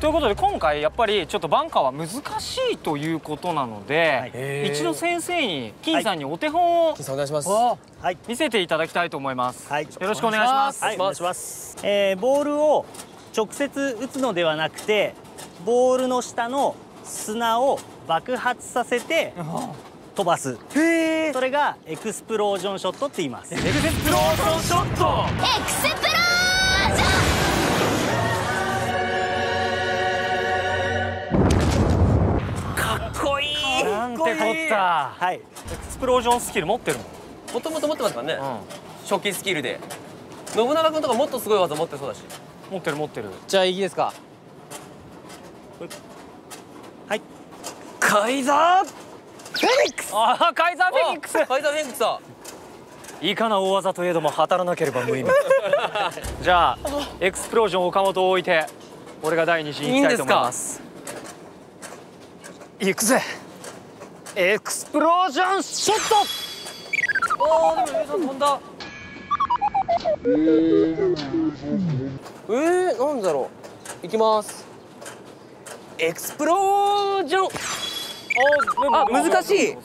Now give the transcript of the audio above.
ということで今回やっぱりちょっとバンカーは難しいということなので、はい。一度先生に金さんにお手本を金さんお願いします。はい。見せていただきたいと思います、はい。よろしくお願いします。はい。お願いします、えーボールを直接打つのではなくてボールの下の砂を爆発させて飛ばす。それがエクスプロージョンショットって言います。エクセプローションショットんてこった。はい。エクスプロージョンスキル持ってるもん。もともと持ってますからね、う初期スキルで。信長君とかもっとすごい技持ってそうだし。ん持ってる持ってる。じゃあいいですか。はい。カイザー。ああカイザーフェニックス。カイザーフェニックスだ。いかな大技といえども当たらなければ無意味。じゃあエクスプロージョン岡本を置いて俺が第二陣行きたいと思います。行くぜエクスプロージョンショット。おーでも上さん飛んだ。えー、なんだろう。いきます。エクスプロージョン。あ難しい